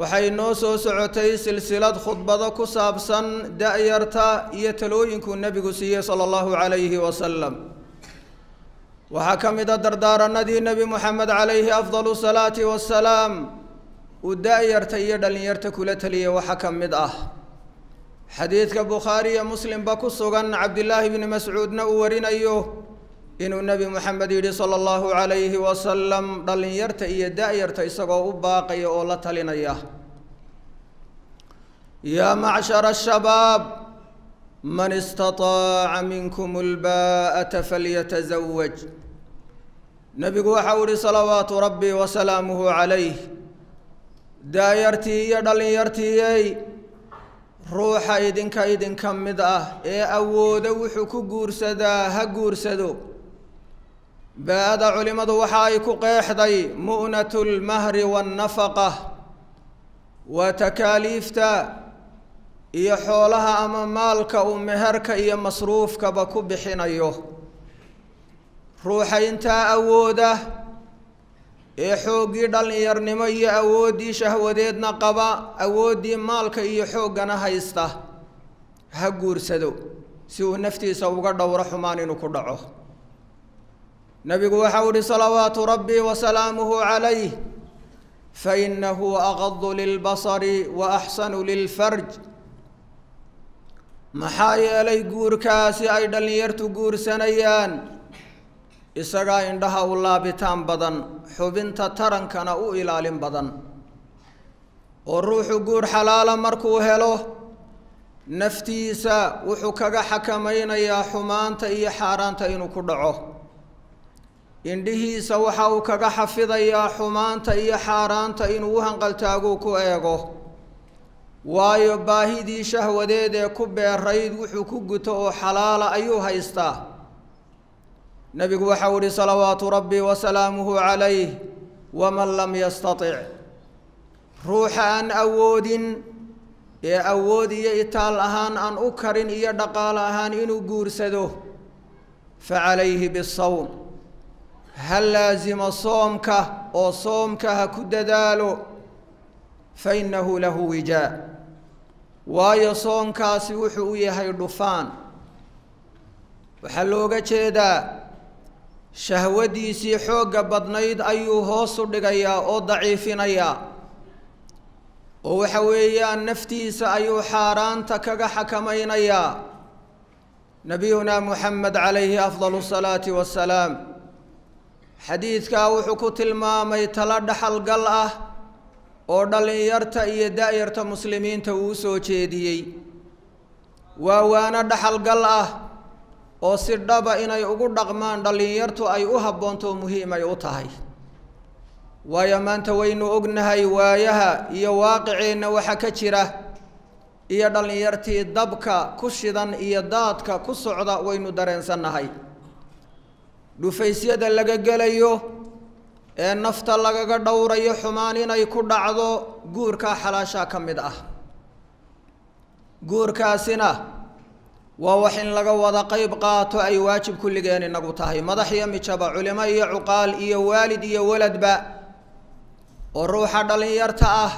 waxay noo soo socotay silsilad khudbado ku saabsan da-yarta iyo talooyinkuu nebigu siiyey sala allahu calayhi wasalam waxaa ka mid a dardaaranadii nebi moxamed calayhi afdalu salaati wasalaam uu da-yarta iyo dhallinyarta kula taliyay waxaa ka mid ah. Xadiidka bukhaari iyo muslimba ku sugan cabdillaahi bni mascuudna uu warinayo إن النبي محمد صلى الله عليه وسلم دل يرتى يدا يرتى يسقو باقي أولا تلنا يا يا معشر الشباب من استطاع منكم الباءة فليتزوج. نبي وحوري صلوات ربي وسلامه عليه. دايرتي يا دليرتي اي روح ايدن كايدن كمدا اي اودو حكو غورسدا ها baa-ada culimmadu waxa ay ku qeexday mu'natu lmahri waannafaqa waa takaaliifta iyo xoolaha ama maalka uu meherka iyo masruufkaba ku bixinayo ruuxa intaa awooda ee xooggii dhallinyarnimo iyo awooddii shahwadeedna qaba awooddii maalka iyo xooggana haysta ha guursado si uu naftiisa uga dhowro xumaan inuu ku dhaco nebigu waxau uhi salawaatu rabbi wasalaamuhu calayh fainahu aqadu lilbasari wa axsanu lilfarj maxaa yeelay guurkaasi ay dhallinyartu guursanayaan? Isagaa indhaha u laabitaan badan xubinta tarankana u ilaalin badan. Oo ruuxu guur xalaala markuu helo naftiisa wuxuu kaga xakamaynayaa xumaanta iyo xaaraanta inuu ku dhaco indhihiisa waxa uu kaga xafidayaa xumaanta iyo xaaraanta inuu u hanqaltaaguu ku eego. Waayo baahidii shahwadeed ee ku beerayd wuxuu ku guto oo xalaala ayuu haystaa. Nebigu waxau ihi salawaatu rabbi wasalaamuhu calayh waman lam yastatic ruuxa aan awoodin ee awood iyo itaal ahaan aan u karin iyo dhaqaale ahaan inuu guursado fa calayhi bisawm ha laasimo soomka oo soomka ha ku dadaalo fa innahu lahu wijaa waayo soonkaasi wuxuu u yahay dhufaan waxaa looga jeedaa shahwadiisii xoogga badnayd ayuu hoos u dhigayaa oo daciifinayaa oo waxa weeyaan naftiisa ayuu xaaraanta kaga xakamaynayaa nabiyunaa muxamed calayhi afdalu salaati wasalaam xadiidkaa wuxuu ku tilmaamay talo dhaxalgal ah oo dhallinyarta iyo da-yarta muslimiinta uu soo jeediyey. Waa waano dhaxalgal ah oo si dhaba inay ugu dhaqmaan dhallinyartu ay u habboonto muhiim ay u tahay. Waayo maanta waynu ognahay waayaha iyo waaqiceenna waxa ka jira iyo dhallinyartii dabka ku shidan iyo daadka ku socda waynu dareensannahay dhufaysyada laga gelayo ee nafta lagaga dhowrayo xumaan inay ku dhacdo guurkaa xalaashaa ka mid ah. Guurkaasina waa wax in laga wada qeyb qaato ay waajib kulligeen inagu tahay. Madax iyo mijaba culimo iyo cuqaal iyo waalid iyo waladba oo ruuxa dhallinyarta ah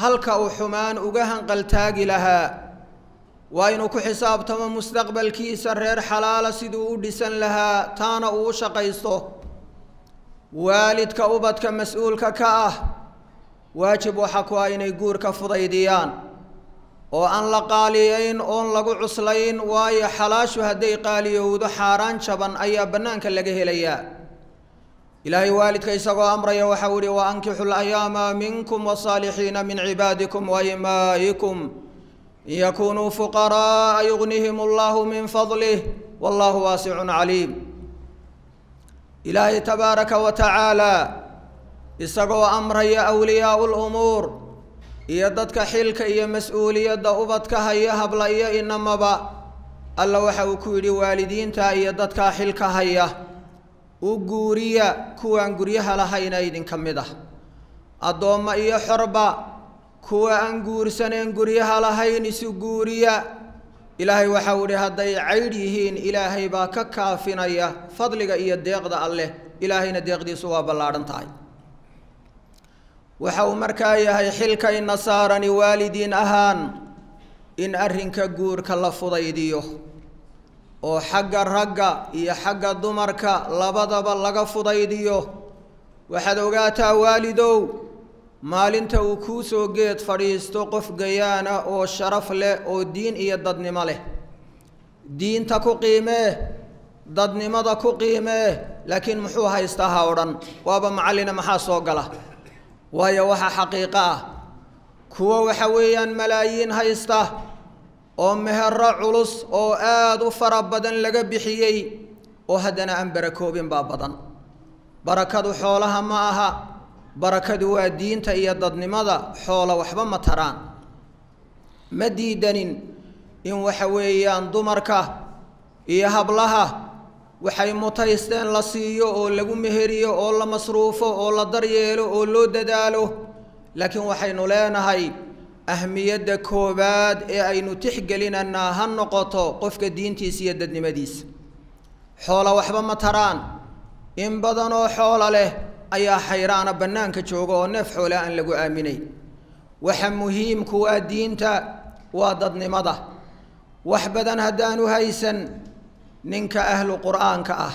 halka uu xumaan uga hanqaltaagi lahaa waa inuu ku xisaabtamo mustaqbalkiisa reer xalaala siduu u dhisan lahaa taana uu u shaqaysto. Waalidka ubadka mas'uulka ka ah waajib waxa ku ah inay guurka fudaydiyaan. Oo aan la qaaliyeyn oon lagu cuslayn waayo xalaashu hadday qaaliyowdo xaaraan jaban ayaa bannaanka laga helayaa. Ilaahay waalidka isagoo amraya waxau ihi wa ankixu layaama minkum wasaalixiina min cibaadikum wa يكونوا فقراء يغنيهم الله من فضله والله واسع عليم. إلهي تبارك وتعالى إسقوا أمر يا أولياء الأمور يددك حلك يا مسؤولية دوبتك هيا هبل يا إنما با. الله وحوكو لوالدين تا يددك حلك هيا. وقوريا كوان قريها لها إنا إذن كمده أدوما إيا حربا. Kuwa aan guursaneen guryaha lahayn isu guuriya. Ilaahay waxau idhi hadday caydh yihiin ilaahay baa ka kaafinaya fadliga iyo deeqda alleh ilaahayna deeqdiisu waa ballaadhan tahay. Waxa uu markaa yahay xilkayna saarani waalidiin ahaan in arrinka guurka la fudaydiyo oo xagga ragga iyo xagga dumarka labadaba laga fudaydiyo. Waxaad ogaataa waalidow maalinta uu kuu soo geed fadhiisto qof gayaana oo sharaf leh oo diin iyo dadnimo leh. Diinta ku qiimee dadnimada ku qiimee laakiin muxuu haystaa ha odhan? Waaba macallina maxaa soo gala? Waayo waxaa xaqiiqo ah. Kuwa waxa weeyaan malaayiin haysta oo mehero culus oo aada u fara badan laga bixiyey oo haddana aan barakoobin baa badan. Barakadu xoolaha ma aha barakadu waa diinta iyo dadnimada xoola waxba ma taraan. Ma diidanin in waxa weeyaan dumarka iyo hablaha waxay mutaysteen la siiyo oo lagu meheriyo oo la masruufo oo la daryeelo oo loo dadaalo. Laakiin waxaynu leenahay ahmiyadda koowaad ee aynu tixgelinanaa ha noqoto qofka diintiisa iyo dadnimadiisa. Xoola waxba ma taraan. In badan oo xoola leh ayaa xayraana bannaanka jooga oo neef xoole aan lagu aaminayn waxa muhiimku waa diinta waa dadnimada. Wax badan haddaanu haysan ninka ahlu qur'aanka ah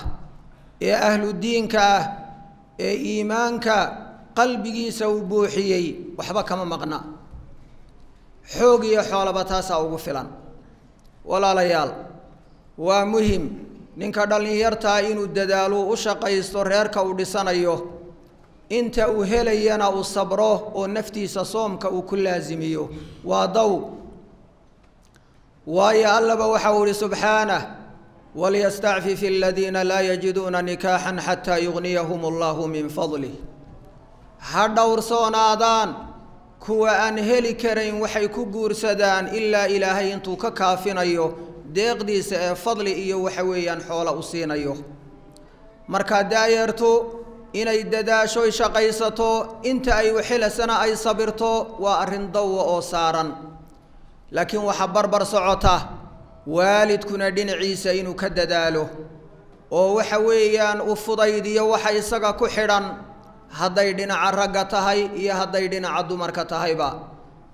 ee ahlu diinka ah ee iimaanka qalbigiisa uu buuxiyey waxba kama maqna. Xoog iyo xoolaba taasaa ugu filan. Walaalayaal waa muhiim. Ninka dhallinyartaa inuu dadaalo u shaqaysto reerka uu dhisanayo inta uu helayana uu sabro oo naftiisa soomka uu ku laasimiyo waa daw. Waayo allaba waxa uu ihi subxaanah walyastacfif aladiina laa yajiduuna nikaaxan xataa yugniyahum allahu min fadlih ha dhowrsoonaadaan kuwa aan heli karayn waxay ku guursadaan ilaa ilaahay intuu ka kaafinayo deeqdiisa ee fadli iyo waxa weeyaan xoola u siinayo. Markaa daayeertu inay dadaashoy shaqaysato inta ay uxilasana ay sabirto waa arrin dawa oo saaran. Laakiin waxaa barbar socota waalidkuna dhinaciisa inuu ka dadaalo. Oo waxa weeyaan u fudaydiyo waxa isaga ku xidhan hadday dhinaca ragga tahay iyo hadday dhinaca dumarka tahayba.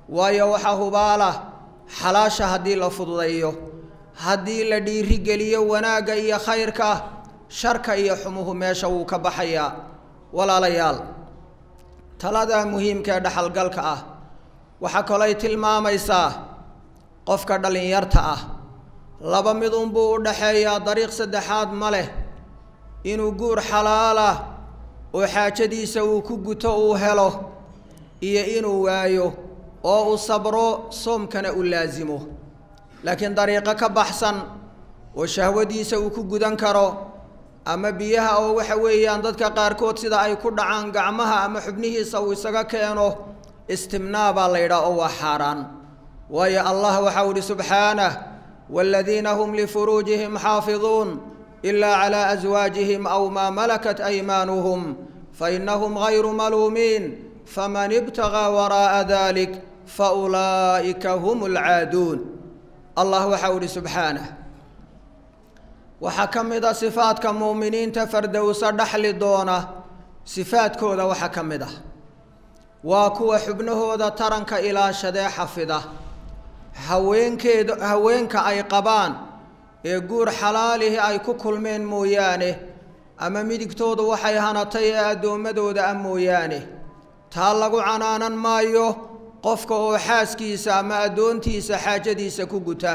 Waayo waxaa hubaala xalaasha haddii la fududeeyo haddii la dhiirigeliyo wanaagga iyo khayrka sharka iyo xumuhu meesha wuu ka baxayaa walaalayaal. Taladaa muhiimka ee dhexalgalka ah waxaa kaloo ay tilmaamaysaa qofka dhallinyarta ah. Laba mid unbuu u dhaxeeyaa dariiq saddexaad ma leh inuu guur xalaalah oo xaajadiisa uu ku guto uu helo iyo inuu waayo oo uu sabro soomkana u laasimo laakiin dariiqo ka baxsan oo shahwadiisa uu ku gudan karo ama biyaha oo waxa weeyaan dadka qaarkood sida ay ku dhacaan gacmaha ama xubnihiisa uu isaga keeno istimnaa baa la yidhaha oo waa xaaraan. Waayo allah waxau ihi subxaanah waaladiina hum lifuruujihim xaafiduun ilaa calaa aswaajihim aw maa malakat aymaanuhum fainahum gayru maluumiin faman ibtagaa waraa'a dalik faulaa'ika hum alcaaduun allah waxau ihi subxaanah waxaa ka mid a sifaadka mu'miniinta fardowsa dhaxli doona sifaadkooda waxaa ka mid ah waa kuwa xubnahooda taranka ilaashadee xafida. Haweenkeeda haweenka ay qabaan ee guur xalaalihi ay ku kulmeen mooyaane ama midigtoodu waxay hanatay ee addoommadooda ah mooyaane. Taa lagu canaanan maayo qofka oo xaaskiisa ama addoontiisa xaajadiisa ku guta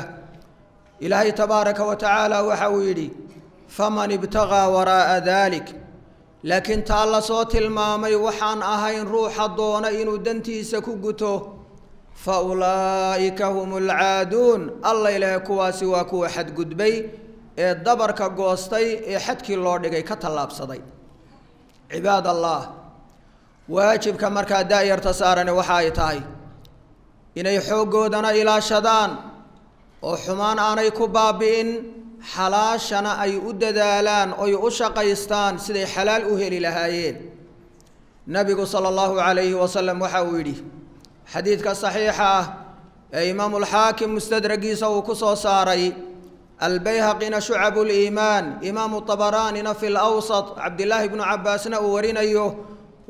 ilaahay tabaaraka wa tacaala waxa uu yidhi faman ibtagaa waraa'a daalik laakiin taa la soo tilmaamay waxaan ahayn ruuxa doona inuu dantiisa ku guto fa ulaa'ika hum alcaaduun alla ilaahay kuwaasi waa kuwa xadgudbay ee dabarka goostay ee xadkii loo dhigay ka tallaabsaday cibaad allah waajibka markaa daa'yarta saarani waxa ay tahay inay xooggoodana ilaashadaan oo xumaan aanay ku baabi'in xalaashana ay u dadaalaan oy u shaqaystaan siday xalaal u heli lahaayeen nabigu sala allahu calayhi wasalam waxa uu yidhi xadiidka saxiixa ah ee imaamulxaakim mustadragiisa uu ku soo saaray albayhaqina shucabu liimaan imaamu tabaraanina fi lawsat cabdillaahi bnu cabbaasna uu warinayo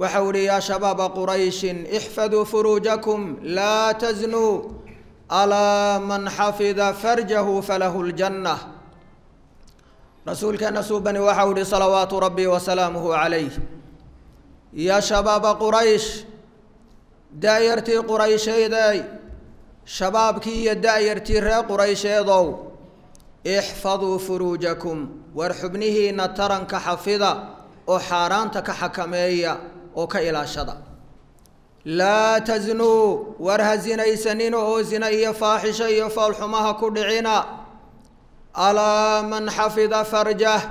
waxau ihi yaa shabaaba qurayshin ixfaduu furuujakum laa taznuu alaa man xafida farjahu falahu ljanna rasuulkeena suubani waxau ihi salawaatu rabbi wasalaamuhu calayh yaa shabaaba quraysh daayartii quraysheeday shabaabkii iyo daayartii reer quraysheedow ixfaduu furuujakum war xubnihiinna taranka xafida oo xaaraanta ka xakameeya oo ka ilaashada laa taznuu war ha sinaysanina oo sina iyo faaxisho iyo foolxumaha ku dhicina alaa man xafida farjah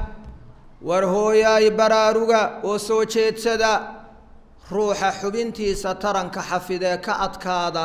war hooyaay baraaruga oo soo jeedsada ruuxa xubintiisa taranka xafidee ka adkaada